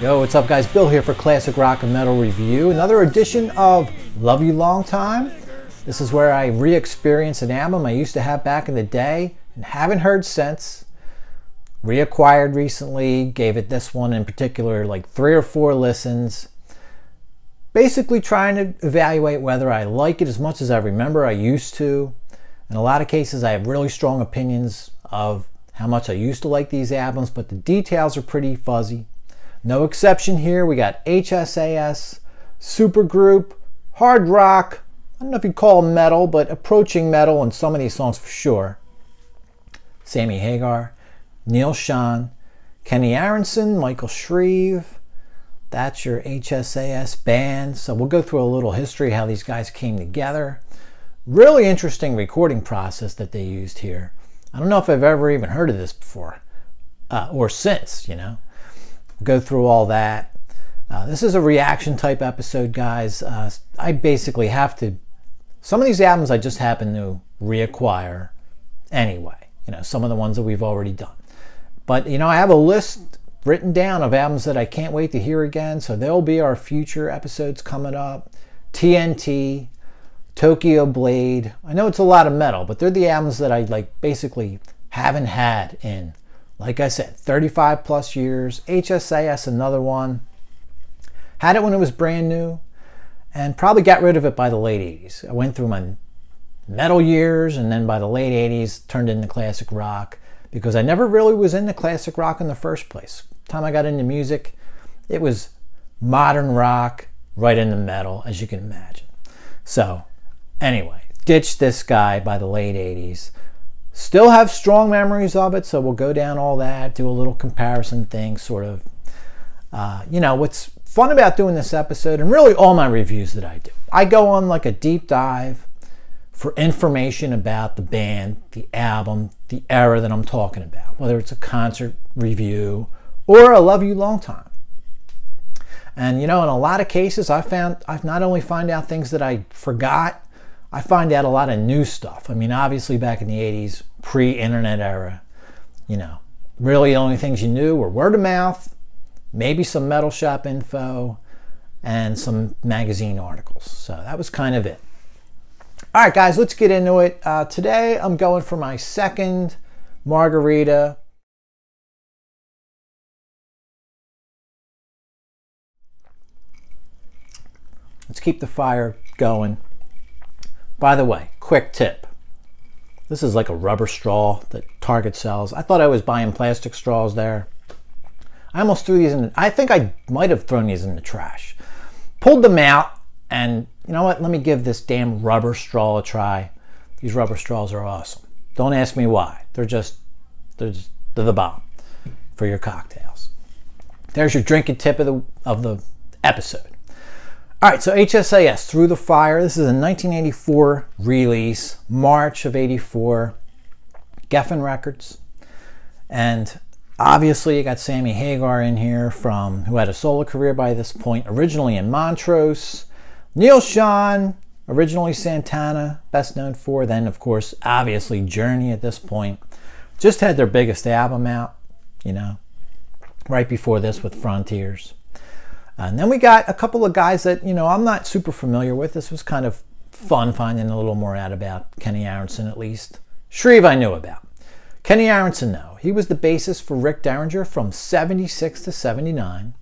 Yo, what's up guys? Bill here for Classic Rock and Metal Review. Another edition of Love You Long Time. This is where I re-experience an album I used to have back in the day and haven't heard since. Reacquired recently, gave it this one in particular like three or four listens. Basically trying to evaluate whether I like it as much as I remember I used to. In a lot of cases I have really strong opinions of how much I used to like these albums, but the details are pretty fuzzy. No exception here. We got HSAS, supergroup, hard rock. I don't know if you'd call metal, but approaching metal in some of these songs for sure. Sammy Hagar, Neal Schon, Kenny Aronson, Michael Shrieve. That's your HSAS band. So we'll go through a little history how these guys came together. Really interesting recording process that they used here. I don't know if I've ever even heard of this before uh, or since, you know go through all that. Uh, this is a reaction type episode, guys. Uh, I basically have to, some of these albums I just happen to reacquire anyway, you know, some of the ones that we've already done. But, you know, I have a list written down of albums that I can't wait to hear again. So there'll be our future episodes coming up. TNT, Tokyo Blade. I know it's a lot of metal, but they're the albums that I like basically haven't had in like I said, 35 plus years. HSAS, another one. Had it when it was brand new and probably got rid of it by the late 80s. I went through my metal years and then by the late 80s turned into classic rock because I never really was into classic rock in the first place. The time I got into music, it was modern rock right into metal, as you can imagine. So, anyway, ditched this guy by the late 80s. Still have strong memories of it, so we'll go down all that, do a little comparison thing, sort of. Uh, you know, what's fun about doing this episode, and really all my reviews that I do, I go on like a deep dive for information about the band, the album, the era that I'm talking about, whether it's a concert review or a Love You Long Time. And you know, in a lot of cases, I found I've not only find out things that I forgot, I find out a lot of new stuff. I mean, obviously back in the 80s, pre-internet era. You know, really the only things you knew were word of mouth, maybe some metal shop info, and some magazine articles. So that was kind of it. All right, guys, let's get into it. Uh, today I'm going for my second margarita. Let's keep the fire going. By the way, quick tip. This is like a rubber straw that Target sells. I thought I was buying plastic straws there. I almost threw these in, I think I might have thrown these in the trash. Pulled them out and you know what? Let me give this damn rubber straw a try. These rubber straws are awesome. Don't ask me why. They're just, they're, just, they're the bomb for your cocktails. There's your drinking tip of the, of the episode. All right, so HSAS, Through the Fire. This is a 1984 release, March of 84, Geffen Records. And obviously you got Sammy Hagar in here from, who had a solo career by this point, originally in Montrose. Neal Schon, originally Santana, best known for. Then, of course, obviously Journey at this point. Just had their biggest album out, you know, right before this with Frontiers. And then we got a couple of guys that, you know, I'm not super familiar with. This was kind of fun finding a little more out about Kenny Aronson at least. Shrieve I knew about. Kenny Aronson, though, he was the bassist for Rick Derringer from 76 to 79.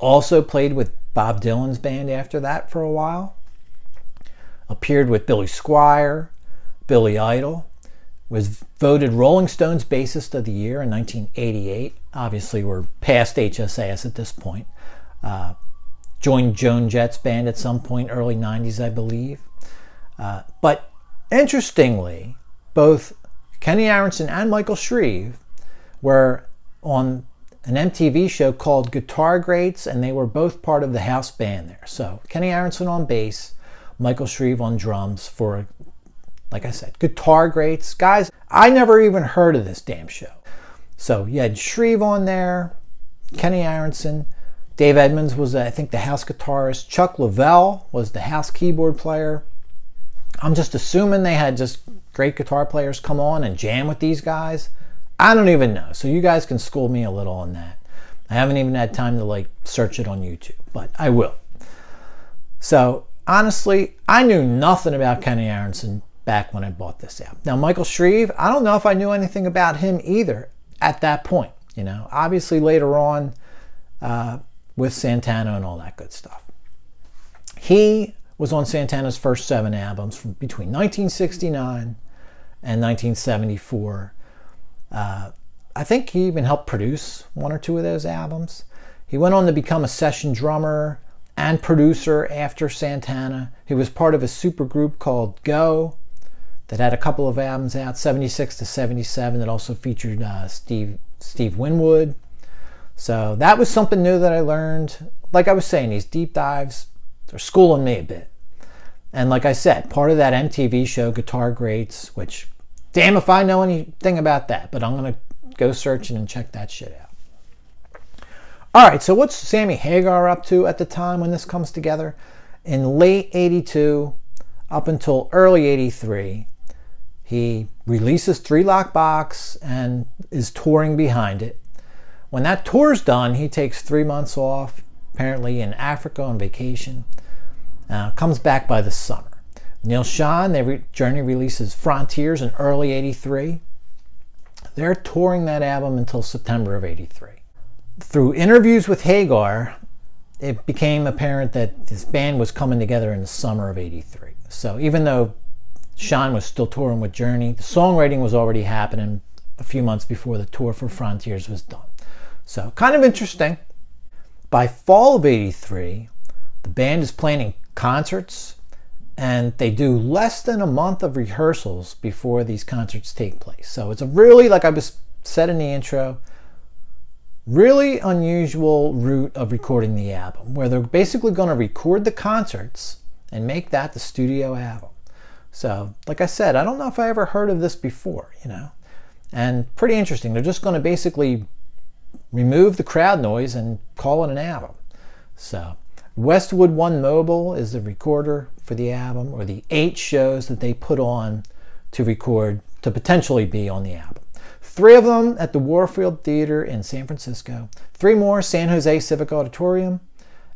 Also played with Bob Dylan's band after that for a while. Appeared with Billy Squier, Billy Idol. Was voted Rolling Stones Bassist of the Year in 1988. Obviously, we're past HSAS at this point. Uh, joined Joan Jett's band at some point, early 90s, I believe. Uh, but interestingly, both Kenny Aronson and Michael Shrieve were on an MTV show called Guitar Greats, and they were both part of the house band there. So Kenny Aronson on bass, Michael Shrieve on drums for, like I said, Guitar Greats. Guys, I never even heard of this damn show. So you had Shrieve on there, Kenny Aronson, Dave Edmunds was, uh, I think, the house guitarist. Chuck Leavell was the house keyboard player. I'm just assuming they had just great guitar players come on and jam with these guys. I don't even know. So you guys can school me a little on that. I haven't even had time to like search it on YouTube, but I will. So honestly, I knew nothing about Kenny Aronson back when I bought this album. Now, Michael Shrieve, I don't know if I knew anything about him either at that point. You know, obviously later on uh, with Santana and all that good stuff. He was on Santana's first seven albums from between 1969 and 1974. Uh, I think he even helped produce one or two of those albums. He went on to become a session drummer and producer after Santana. He was part of a super group called Go that had a couple of albums out, 76 to 77, that also featured uh, Steve, Steve Winwood. So that was something new that I learned. Like I was saying, these deep dives, they're schooling me a bit. And like I said, part of that MTV show, Guitar Greats, which, damn if I know anything about that, but I'm going to go searching and check that shit out. All right, so what's Sammy Hagar up to at the time when this comes together? In late 82 up until early 83, he releases Three Lock Box and is touring behind it. When that tour's done, he takes three months off, apparently in Africa on vacation. Uh, comes back by the summer. Neal Schon, their Journey releases Frontiers in early 83. They're touring that album until September of 83 through interviews with Hagar, it became apparent that this band was coming together in the summer of 83. So even though Schon was still touring with Journey, the songwriting was already happening a few months before the tour for Frontiers was done. So kind of interesting. By fall of 83, the band is planning concerts and they do less than a month of rehearsals before these concerts take place. So it's a really, like I was said in the intro, really unusual route of recording the album, where they're basically going to record the concerts and make that the studio album. So, like I said, I don't know if I ever heard of this before, you know, and pretty interesting. They're just going to basically remove the crowd noise and call it an album. So, Westwood One Mobile is the recorder for the album, or the eight shows that they put on to record to potentially be on the album. Three of them at the Warfield Theater in San Francisco, three more San Jose Civic Auditorium,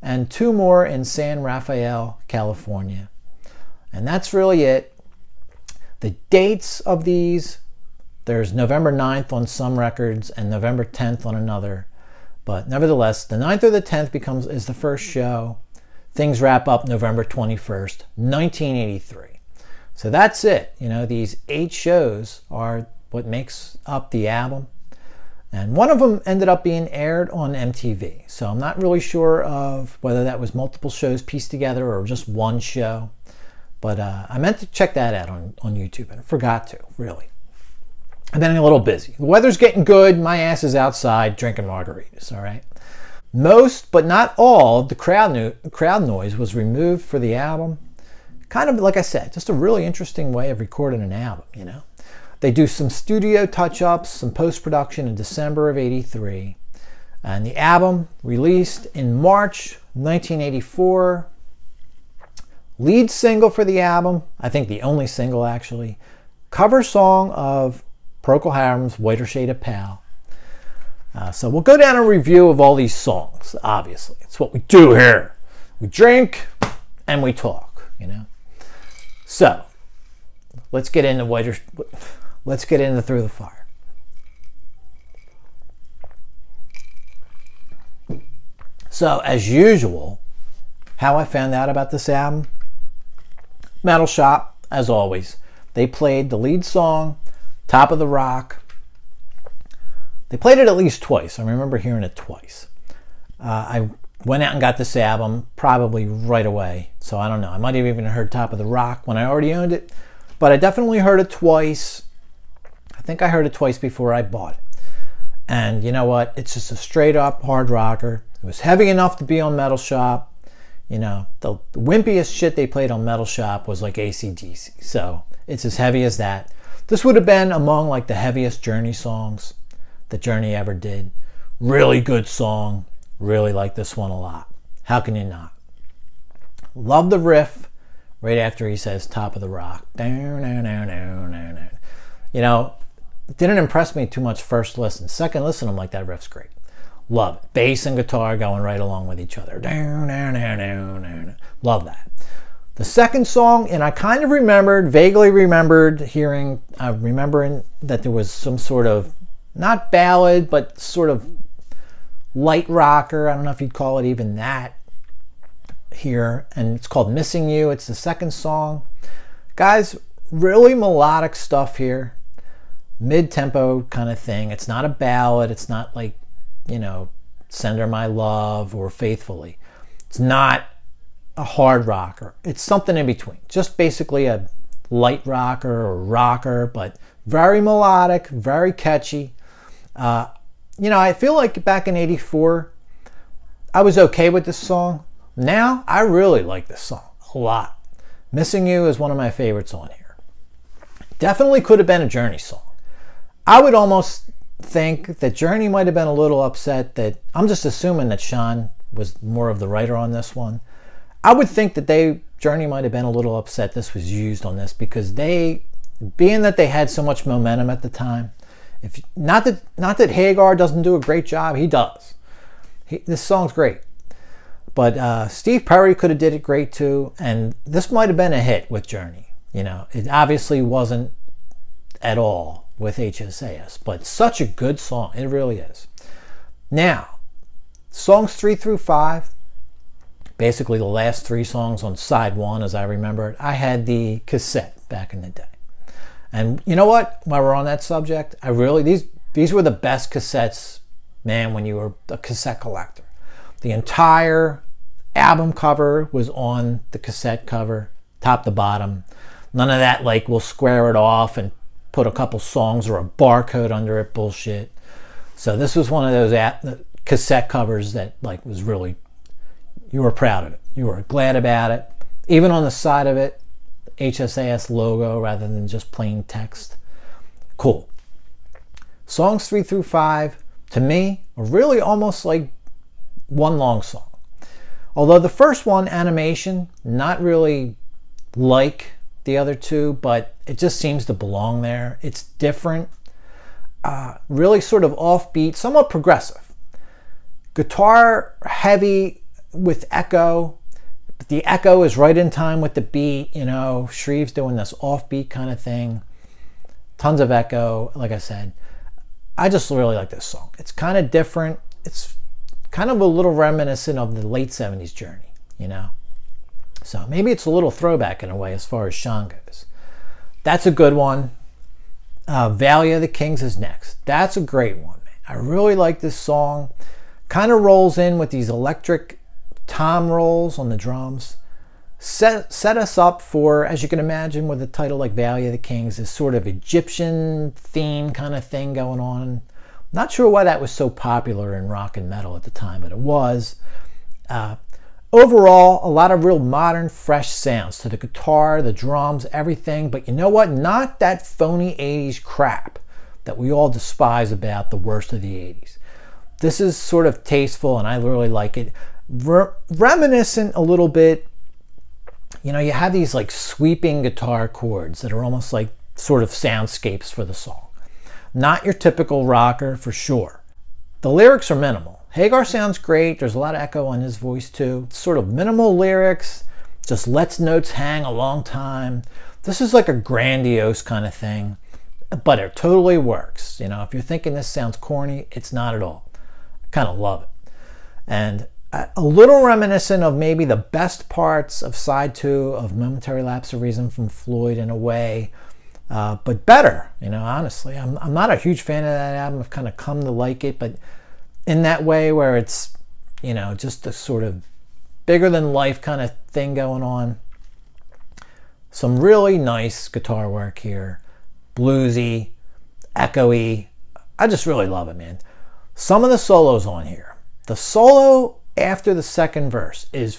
and two more in San Rafael, California. And that's really it. The dates of these, there's November 9th on some records and November 10th on another. But nevertheless, the 9th or the 10th becomes is the first show. Things wrap up November 21st, 1983. So that's it. You know, these eight shows are what makes up the album. And one of them ended up being aired on MTV. So I'm not really sure of whether that was multiple shows pieced together or just one show. But uh, I meant to check that out on, on YouTube and forgot to, really. I've been a little busy. The weather's getting good. My ass is outside drinking margaritas, all right? Most, but not all, of the crowd, no crowd noise was removed for the album. Kind of, like I said, just a really interesting way of recording an album, you know? They do some studio touch-ups, some post-production in December of 83. And the album released in March 1984. Lead single for the album, I think the only single actually, cover song of Procol Harum's Whiter Shade of Pale. Uh, so we'll go down a review of all these songs, obviously. It's what we do here. We drink and we talk, you know. So let's get into Whiter Let's get into Through the Fire. So, as usual, how I found out about this album Metal Shop, as always. They played the lead song, Top of the Rock. They played it at least twice. I remember hearing it twice. Uh, I went out and got this album probably right away. So I don't know. I might have even heard Top of the Rock when I already owned it. But I definitely heard it twice. I think I heard it twice before I bought it. And you know what? It's just a straight up hard rocker. It was heavy enough to be on Metal Shop. You know, the, wimpiest shit they played on Metal Shop was like ACDC. So it's as heavy as that. This would have been among like the heaviest Journey songs that Journey ever did. Really good song. Really like this one a lot. How can you not? Love the riff right after he says top of the rock. You know, didn't impress me too much first listen. Second listen, I'm like, that riff's great. Love it. Bass and guitar going right along with each other. Love that. The second song, and I kind of remembered, vaguely remembered hearing, uh, remembering that there was some sort of, not ballad, but sort of light rocker. I don't know if you'd call it even that here. And it's called Missing You. It's the second song. Guys, really melodic stuff here. Mid tempo kind of thing. It's not a ballad. It's not like, you know, Send Her My Love or Faithfully. It's not a hard rocker. It's something in between. Just basically a light rocker or rocker, but very melodic, very catchy. Uh, you know, I feel like back in 84, I was okay with this song. Now, I really like this song a lot. Missing You is one of my favorites on here. Definitely could have been a Journey song. I would almost think that Journey might have been a little upset that I'm just assuming that Schon was more of the writer on this one. I would think that they Journey might have been a little upset this was used on this because they being that they had so much momentum at the time. If not that not that Hagar doesn't do a great job, he does. He, this song's great. But uh, Steve Perry could have did it great too, and this might have been a hit with Journey. You know, it obviously wasn't at all with HSAS, but such a good song. It really is. Now, songs three through five, basically the last three songs on side one, as I remember it, I had the cassette back in the day. And you know what? While we're on that subject, I really these these were the best cassettes, man, when you were a cassette collector. The entire album cover was on the cassette cover, top to bottom. None of that like we'll square it off and put a couple songs or a barcode under it bullshit. So this was one of those app, cassette covers that like was really you were proud of it. You were glad about it. Even on the side of it, HSAS logo rather than just plain text. Cool. Songs three through five, to me, are really almost like one long song. Although the first one, animation, not really like the other two, but it just seems to belong there. It's different, uh, really sort of offbeat, somewhat progressive. Guitar heavy with echo. But the echo is right in time with the beat. You know, Shrieve's doing this offbeat kind of thing. Tons of echo, like I said. I just really like this song. It's kind of different. It's kind of a little reminiscent of the late 70s journey, you know? So maybe it's a little throwback in a way as far as Schon goes. That's a good one. Uh, Valley of the Kings is next. That's a great one, man. I really like this song. Kind of rolls in with these electric tom rolls on the drums. Set, set us up for, as you can imagine, with a title like Valley of the Kings, this sort of Egyptian theme kind of thing going on. Not sure why that was so popular in rock and metal at the time, but it was. Uh, overall, a lot of real modern, fresh sounds to the guitar, the drums, everything. But you know what? Not that phony 80s crap that we all despise about the worst of the 80s. This is sort of tasteful, and I really like it. Re reminiscent a little bit. You know, you have these like sweeping guitar chords that are almost like sort of soundscapes for the song. Not your typical rocker for sure. The lyrics are minimal. Hagar sounds great. There's a lot of echo on his voice too. It's sort of minimal lyrics, just lets notes hang a long time. This is like a grandiose kind of thing, but it totally works. You know, if you're thinking this sounds corny, it's not at all. I kind of love it. And a little reminiscent of maybe the best parts of side two of Momentary Lapse of Reason from Floyd in a way uh, but better, you know, honestly. I'm, I'm not a huge fan of that album. I've kind of come to like it, but in that way where it's, you know, just a sort of bigger than life kind of thing going on. Some really nice guitar work here. Bluesy, echoey. I just really love it, man. Some of the solos on here. The solo after the second verse is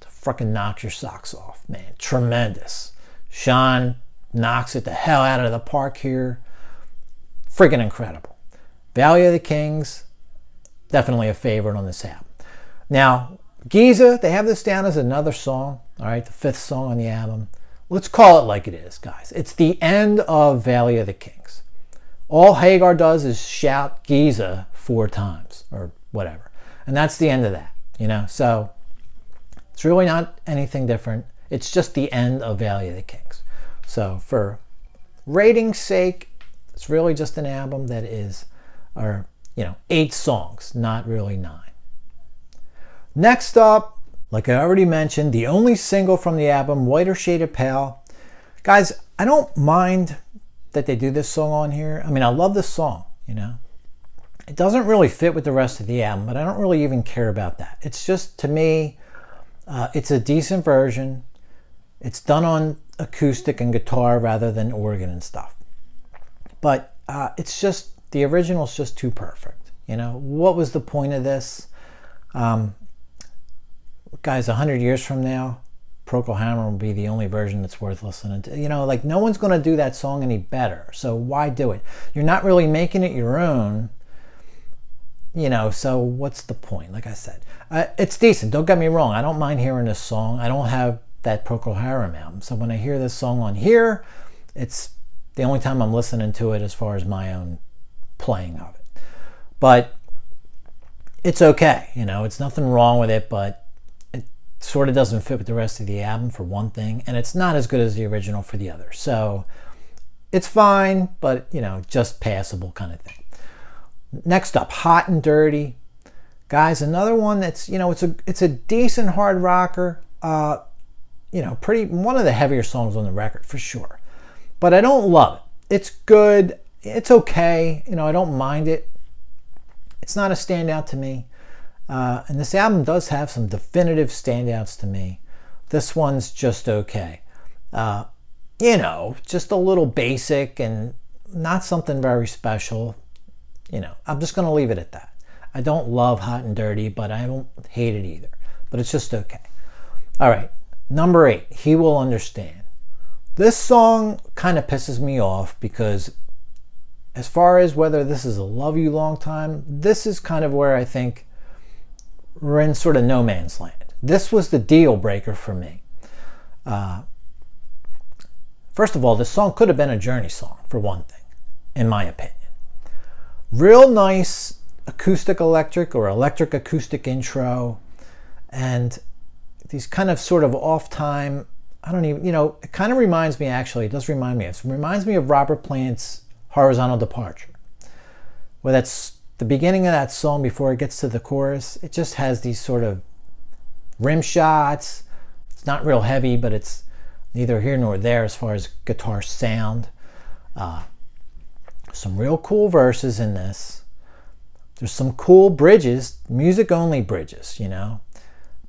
fucking knock your socks off, man. Tremendous. Schon knocks it the hell out of the park here. Freaking incredible. Valley of the Kings, definitely a favorite on this album. Now, Giza, they have this down as another song, all right, the fifth song on the album. Let's call it like it is, guys. It's the end of Valley of the Kings. All Hagar does is shout Giza four times, or whatever. And that's the end of that, you know? So it's really not anything different. It's just the end of Valley of the Kings. So for rating's sake, it's really just an album that is, or, you know, eight songs, not really nine. Next up, like I already mentioned, the only single from the album, Whiter Shaded Pale. Guys, I don't mind that they do this song on here. I mean, I love this song, you know. It doesn't really fit with the rest of the album, but I don't really even care about that. It's just, to me, uh, it's a decent version. It's done on acoustic and guitar rather than organ and stuff. But uh, it's just, the original's just too perfect. You know, what was the point of this? Um, guys, 100 years from now, Procol Harum will be the only version that's worth listening to. You know, like no one's going to do that song any better. So why do it? You're not really making it your own you know, so what's the point? Like I said, uh, it's decent. Don't get me wrong. I don't mind hearing this song. I don't have that Procol Harum album. So when I hear this song on here, it's the only time I'm listening to it as far as my own playing of it. But it's okay. You know, it's nothing wrong with it, but it sort of doesn't fit with the rest of the album for one thing. And it's not as good as the original for the other. So it's fine, but, you know, just passable kind of thing. Next up, Hot and Dirty. Guys, another one that's, you know, it's a it's a decent hard rocker. Uh, you know, pretty one of the heavier songs on the record for sure. But I don't love it. It's good. It's okay. You know, I don't mind it. It's not a standout to me. Uh, and this album does have some definitive standouts to me. This one's just okay. Uh, you know, just a little basic and not something very special you know, I'm just going to leave it at that. I don't love Hot and Dirty, but I don't hate it either. But it's just okay. All right, number eight, He Will Understand. This song kind of pisses me off because, as far as whether this is a love you long time, this is kind of where I think we're in sort of no man's land. This was the deal breaker for me. Uh, first of all, this song could have been a Journey song, for one thing, in my opinion. Real nice acoustic electric or electric acoustic intro and these kind of sort of off time I don't even you know it kind of reminds me actually it does remind me it reminds me of Robert Plant's horizontal departure Well, that's the beginning of that song before it gets to the chorus it just has these sort of rim shots it's not real heavy but it's neither here nor there as far as guitar sound uh, some real cool verses in this. There's some cool bridges, music only bridges, you know.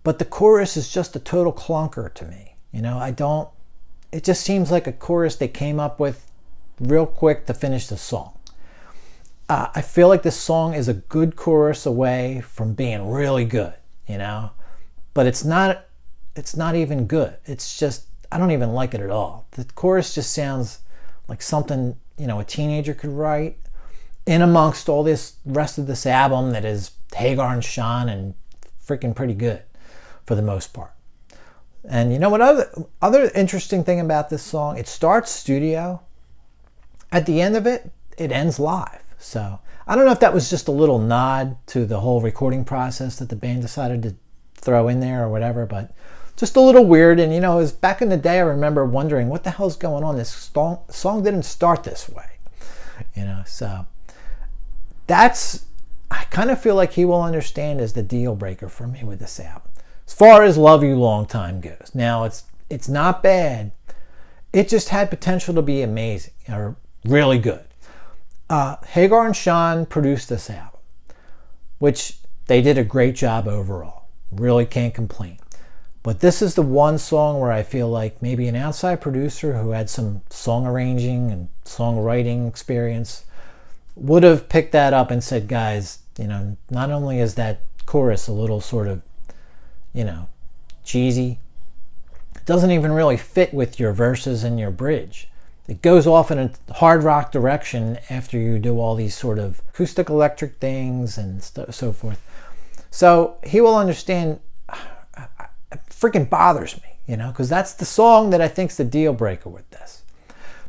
But the chorus is just a total clunker to me. You know, I don't, it just seems like a chorus they came up with real quick to finish the song. Uh, I feel like this song is a good chorus away from being really good, you know, but it's not, it's not even good. It's just, I don't even like it at all. The chorus just sounds like something you know a teenager could write in amongst all this rest of this album that is Hagar and Schon and freaking pretty good for the most part. And you know what other other interesting thing about this song? It starts studio. At the end of it, it ends live. So I don't know if that was just a little nod to the whole recording process that the band decided to throw in there or whatever, but just a little weird. And you know, it was back in the day, I remember wondering what the hell's going on. This song, song didn't start this way, you know. So that's I kind of feel like he will understand as the deal breaker for me with this album. As far as Love You Long Time goes, now it's it's not bad. It just had potential to be amazing or really good. Uh, Hagar and Schon produced this album, which they did a great job overall. Really can't complain. But this is the one song where I feel like maybe an outside producer who had some song arranging and songwriting experience would have picked that up and said, guys, you know, not only is that chorus a little sort of, you know, cheesy, it doesn't even really fit with your verses and your bridge. It goes off in a hard rock direction after you do all these sort of acoustic electric things and so forth. So he will understand It freaking bothers me, you know, because that's the song that I think's the deal breaker with this.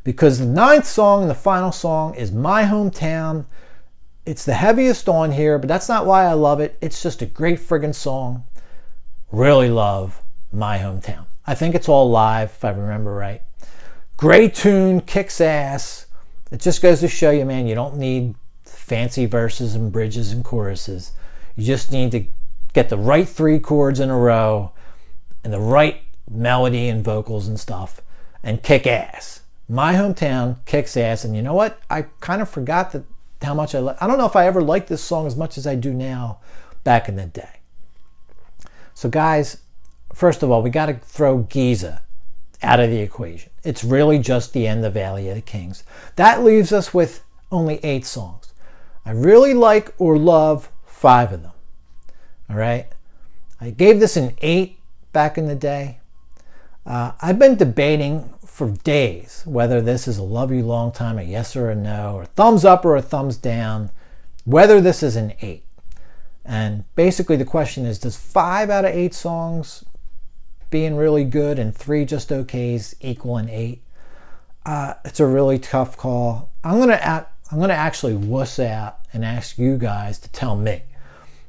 Because the ninth song and the final song is My Hometown. It's the heaviest on here, but that's not why I love it. It's just a great friggin' song. Really love My Hometown. I think it's all live, if I remember right. Great tune, kicks ass. It just goes to show you, man, you don't need fancy verses and bridges and choruses. You just need to get the right three chords in a row and the right melody and vocals and stuff and kick ass. My hometown kicks ass. And you know what? I kind of forgot that how much I like. I don't know if I ever liked this song as much as I do now back in the day. So guys, first of all, we got to throw Giza out of the equation. It's really just the end of Valley of the Kings. That leaves us with only eight songs. I really like or love five of them. All right. I gave this an eight back in the day. Uh, I've been debating for days whether this is a love you long time, a yes or a no, or thumbs up or a thumbs down, whether this is an eight. And basically, the question is does five out of eight songs being really good and three just okays equal an eight? Uh, it's a really tough call. I'm gonna I'm gonna actually wuss out and ask you guys to tell me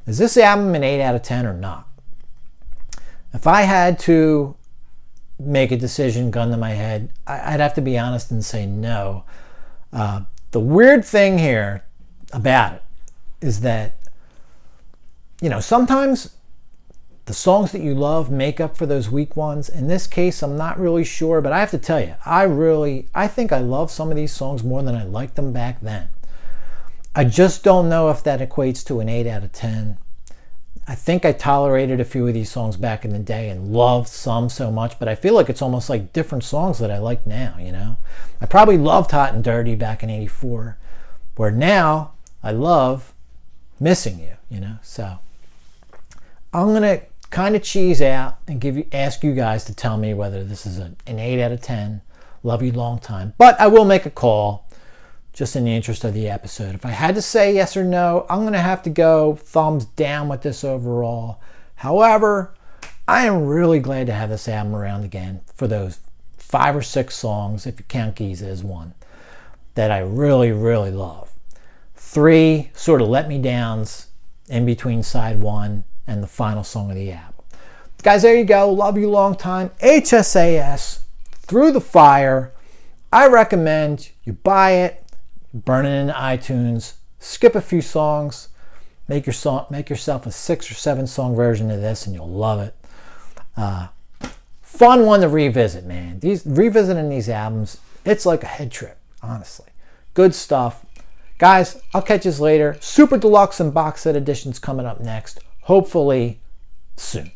is this album an 8 out of 10 or not? If I had to make a decision, gun to my head, I'd have to be honest and say no. Uh, the weird thing here about it is that, you know, sometimes the songs that you love make up for those weak ones. In this case, I'm not really sure, but I have to tell you, I really, I think I love some of these songs more than I liked them back then. I just don't know if that equates to an 8 out of 10. I think I tolerated a few of these songs back in the day and loved some so much, but I feel like it's almost like different songs that I like now, you know? I probably loved Hot and Dirty back in 84, where now I love Missing You, you know? So I'm going to kind of cheese out and give you ask you guys to tell me whether this is a, an 8 out of 10. Love you long time. But I will make a call just in the interest of the episode. If I had to say yes or no, I'm going to have to go thumbs down with this overall. However, I am really glad to have this album around again for those five or six songs, if you count Giza as one, that I really, really love. Three sort of let me downs in between side one and the final song of the album. Guys, there you go. Love you long time. HSAS, Through the Fire. I recommend you buy it burn it in iTunes, skip a few songs, make your song, make yourself a six or seven song version of this, and you'll love it. Uh, fun one to revisit, man. These revisiting these albums, it's like a head trip, honestly. Good stuff. Guys, I'll catch you later. Super deluxe and box set editions coming up next, hopefully soon.